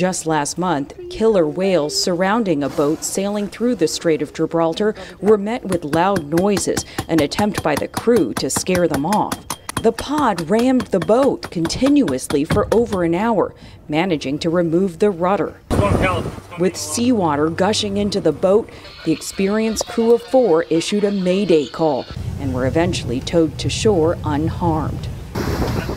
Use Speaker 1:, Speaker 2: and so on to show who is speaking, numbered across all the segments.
Speaker 1: Just last month, killer whales surrounding a boat sailing through the Strait of Gibraltar were met with loud noises, an attempt by the crew to scare them off. The pod rammed the boat continuously for over an hour, managing to remove the rudder. With seawater gushing into the boat, the experienced crew of four issued a mayday call and were eventually towed to shore unharmed.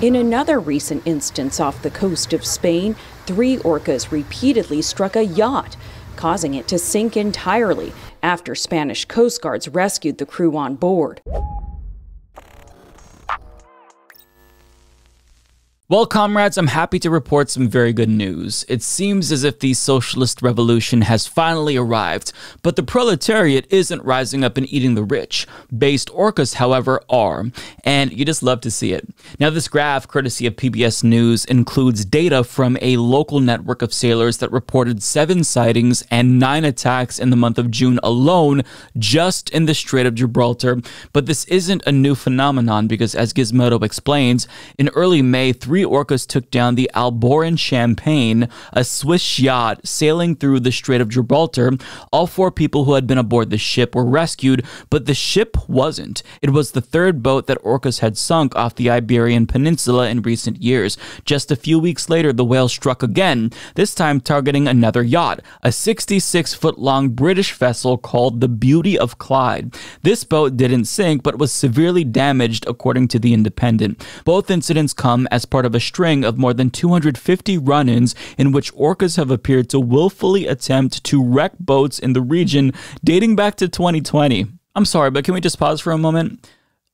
Speaker 1: In another recent instance off the coast of Spain, three orcas repeatedly struck a yacht, causing it to sink entirely after Spanish Coast Guards rescued the crew on board.
Speaker 2: Well, comrades, I'm happy to report some very good news. It seems as if the socialist revolution has finally arrived, but the proletariat isn't rising up and eating the rich. Based orcas, however, are, and you just love to see it. Now, this graph, courtesy of PBS News, includes data from a local network of sailors that reported seven sightings and nine attacks in the month of June alone, just in the Strait of Gibraltar. But this isn't a new phenomenon because, as Gizmodo explains, in early May, three orcas took down the Alboran Champagne, a Swiss yacht sailing through the Strait of Gibraltar. All four people who had been aboard the ship were rescued, but the ship wasn't. It was the third boat that orcas had sunk off the Iberian Peninsula in recent years. Just a few weeks later, the whale struck again, this time targeting another yacht, a 66 foot long British vessel called the Beauty of Clyde. This boat didn't sink, but was severely damaged, according to The Independent. Both incidents come as part of of a string of more than 250 run ins in which orcas have appeared to willfully attempt to wreck boats in the region dating back to 2020. I'm sorry, but can we just pause for a moment?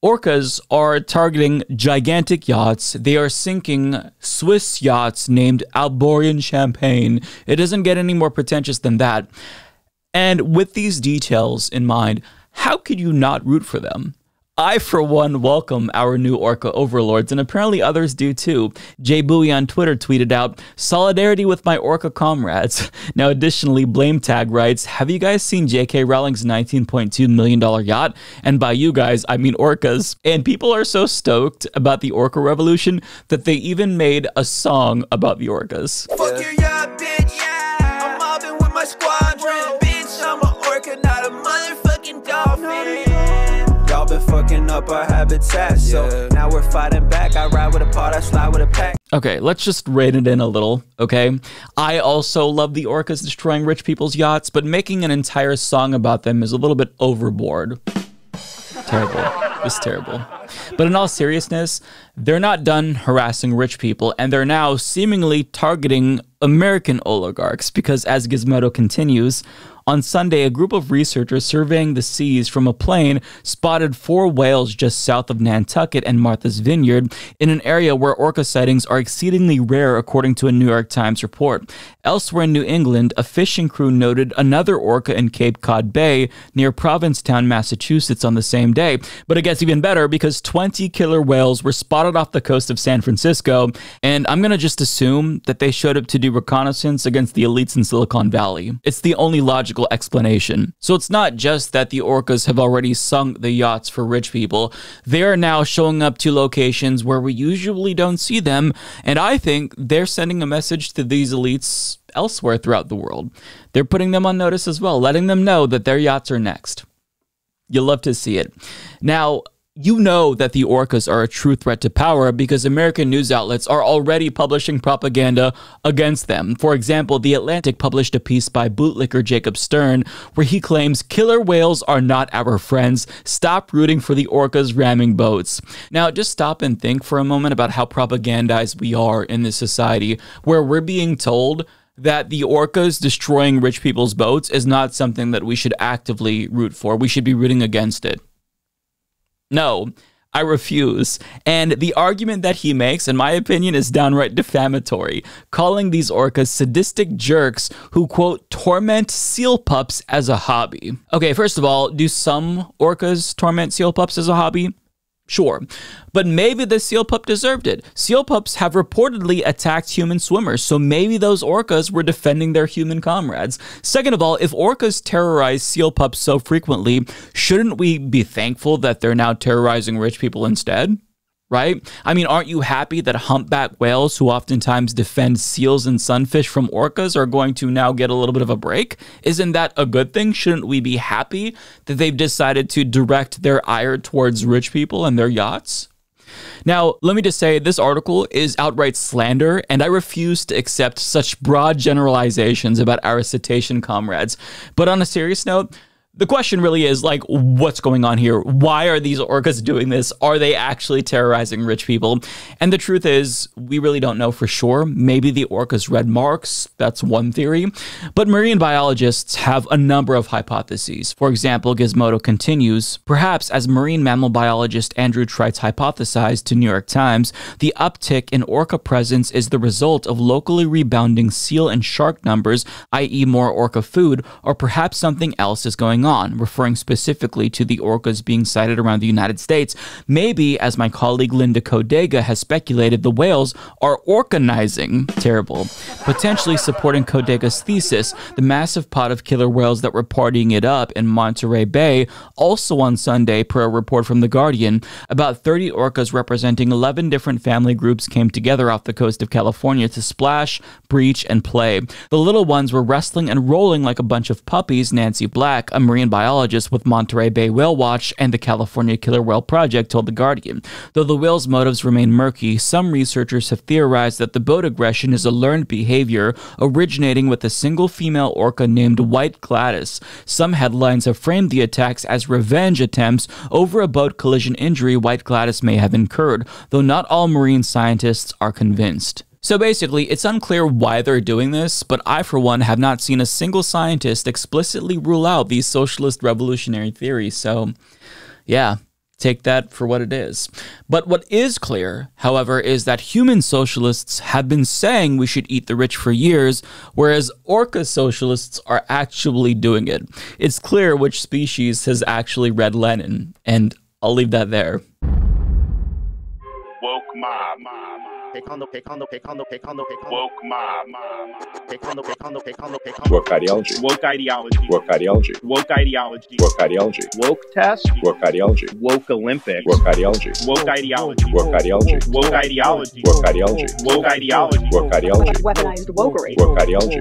Speaker 2: Orcas are targeting gigantic yachts. They are sinking Swiss yachts named Alboran Champagne. It doesn't get any more pretentious than that. And with these details in mind, how could you not root for them? I, for one, welcome our new Orca overlords, and apparently others do too. Jay Bowie on Twitter tweeted out, Solidarity with my Orca comrades. Now, additionally, Blame Tag writes, Have you guys seen J.K. Rowling's $19.2 million yacht? And by you guys, I mean orcas. And people are so stoked about the Orca revolution that they even made a song about the orcas. Fuck your yacht, bitch. Yeah. I'm mobbing with my squadron. Bitch, I'm an orca, not a motherfucking dolphin been fucking up our habitat. So yeah. now we're fighting back. I ride with a pod, I slide with a pack. Okay, let's just rein it in a little, okay? I also love the orcas destroying rich people's yachts, but making an entire song about them is a little bit overboard. terrible. It's terrible. But in all seriousness, they're not done harassing rich people, and they're now seemingly targeting American oligarchs because, as Gizmodo continues, on Sunday, a group of researchers surveying the seas from a plane spotted four whales just south of Nantucket and Martha's Vineyard in an area where orca sightings are exceedingly rare, according to a New York Times report. Elsewhere in New England, a fishing crew noted another orca in Cape Cod Bay near Provincetown, Massachusetts on the same day. But it gets even better because 20 killer whales were spotted off the coast of San Francisco, and I'm going to just assume that they showed up to do reconnaissance against the elites in Silicon Valley. It's the only logical logical explanation. So it's not just that the orcas have already sunk the yachts for rich people, they are now showing up to locations where we usually don't see them, and I think they're sending a message to these elites elsewhere throughout the world. They're putting them on notice as well, letting them know that their yachts are next. You'll love to see it. Now, you know that the orcas are a true threat to power because American news outlets are already publishing propaganda against them. For example, The Atlantic published a piece by bootlicker Jacob Stern where he claims killer whales are not our friends. Stop rooting for the orcas ramming boats. Now, just stop and think for a moment about how propagandized we are in this society where we're being told that the orcas destroying rich people's boats is not something that we should actively root for. We should be rooting against it. No, I refuse. And the argument that he makes, in my opinion, is downright defamatory, calling these orcas sadistic jerks who, quote, torment seal pups as a hobby. Okay, first of all, do some orcas torment seal pups as a hobby? Sure. But maybe the seal pup deserved it. Seal pups have reportedly attacked human swimmers, so maybe those orcas were defending their human comrades. Second of all, if orcas terrorize seal pups so frequently, shouldn't we be thankful that they're now terrorizing rich people instead? Right? I mean, aren't you happy that humpback whales, who oftentimes defend seals and sunfish from orcas, are going to now get a little bit of a break? Isn't that a good thing? Shouldn't we be happy that they've decided to direct their ire towards rich people and their yachts? Now, let me just say this article is outright slander, and I refuse to accept such broad generalizations about our cetacean comrades. But on a serious note, the question really is like, what's going on here? Why are these orcas doing this? Are they actually terrorizing rich people? And the truth is, we really don't know for sure. Maybe the orcas read Marx. That's one theory. But marine biologists have a number of hypotheses. For example, Gizmodo continues, perhaps as marine mammal biologist Andrew Trites hypothesized to New York Times, the uptick in orca presence is the result of locally rebounding seal and shark numbers, i.e., more orca food, or perhaps something else is going on on, referring specifically to the orcas being sighted around the United States. Maybe, as my colleague Linda Codega has speculated, the whales are organizing. terrible, potentially supporting Codega's thesis. The massive pot of killer whales that were partying it up in Monterey Bay, also on Sunday, per a report from The Guardian, about 30 orcas representing 11 different family groups came together off the coast of California to splash, breach, and play. The little ones were wrestling and rolling like a bunch of puppies, Nancy Black, a marine biologist with Monterey Bay Whale Watch and the California Killer Whale Project, told The Guardian. Though the whale's motives remain murky, some researchers have theorized that the boat aggression is a learned behavior originating with a single female orca named White Gladys. Some headlines have framed the attacks as revenge attempts over a boat collision injury White Gladys may have incurred, though not all marine scientists are convinced. So basically, it's unclear why they're doing this, but I, for one, have not seen a single scientist explicitly rule out these socialist revolutionary theories. So, yeah, take that for what it is. But what is clear, however, is that human socialists have been saying we should eat the rich for years, whereas orca socialists are actually doing it. It's clear which species has actually read Lenin, and I'll leave that there. Woke.
Speaker 3: Woke mob. Woke ideology. Woke ideology. Woke ideology. Woke ideology. Woke ideology. Woke test. Woke ideology. Woke Olympics. Woke ideology. Woke ideology. Woke ideology. Woke ideology. Woke ideology. Woke ideology. Woke ideology. Weaponized wokery. Woke ideology.